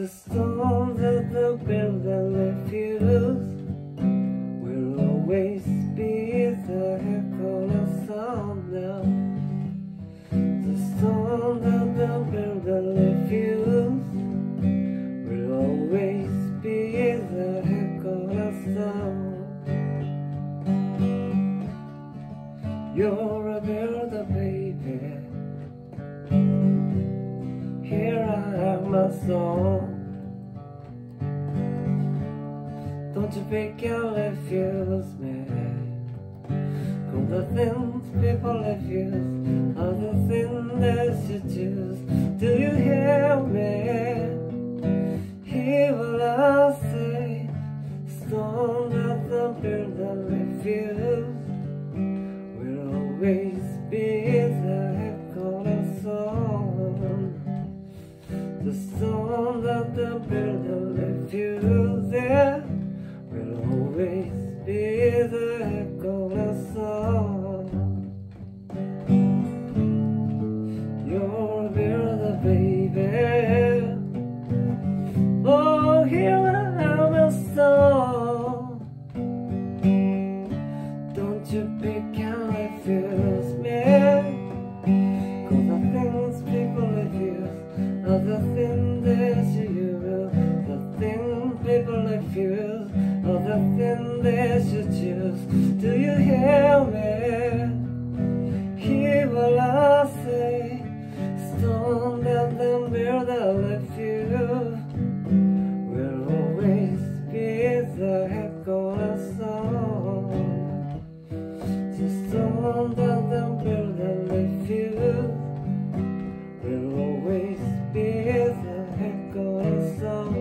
The storm that the build and refuse will always be the echo of sound now. The storm that the build and refuse will always be the echo of sound. You're a builder, baby. Here I my song. Don't you pick out refuse me. Cause the things people refuse are the things that you choose. Do you hear me? Refuses will always be the echo of song. You're a builder, baby. Oh, here I am a song. Don't you pick and refuse me Cause the things people refuse the things just on that the building refuse will always be the echo of song.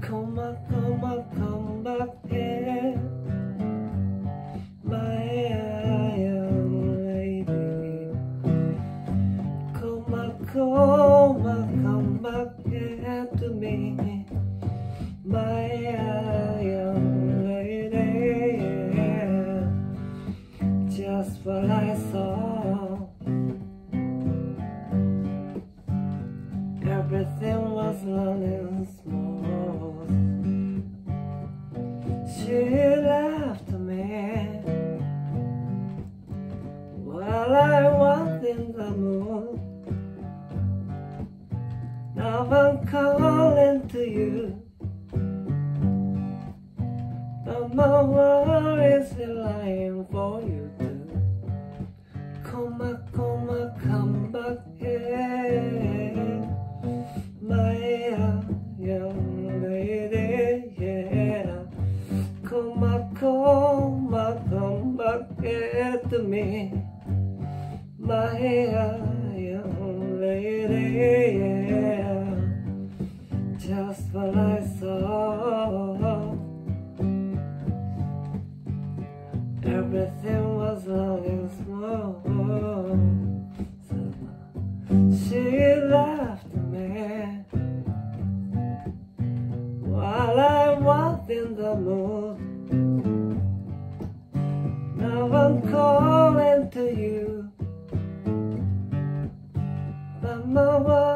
Come back, come back, come back here, everything was running smooth. She left me while I was in the mood. Now I'm calling to you. But my worries are lying for etme Mahayam lady Just what I saw Everything was long and small. So She laughed. my world.